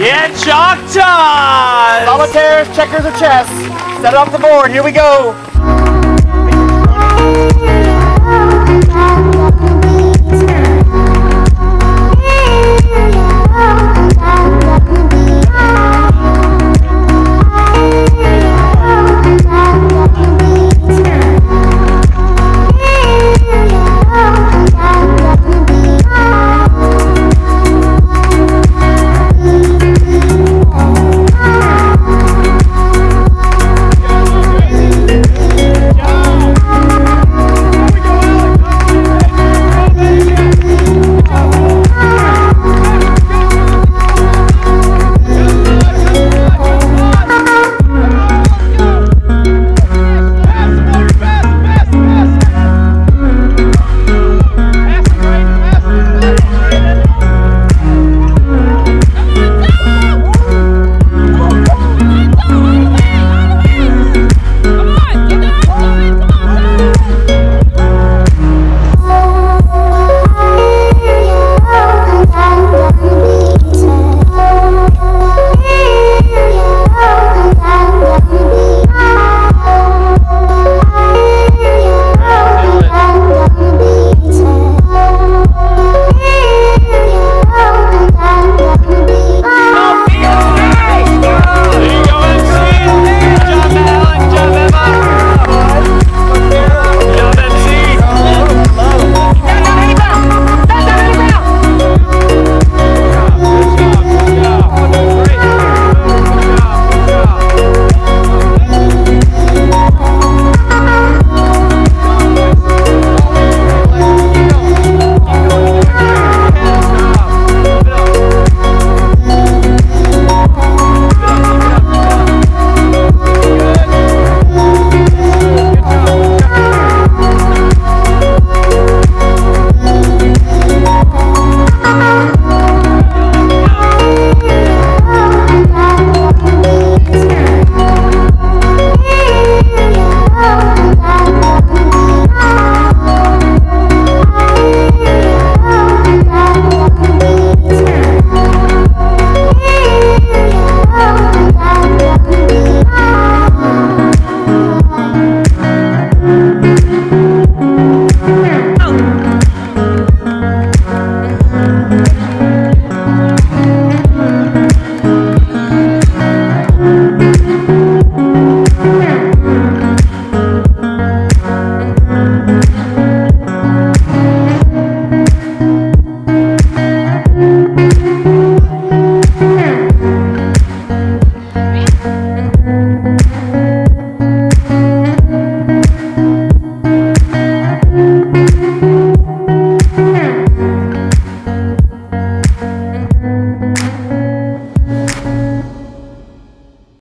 Yeah, Choctaws! Solitaires, checkers, or chess. Set it off the board. Here we go.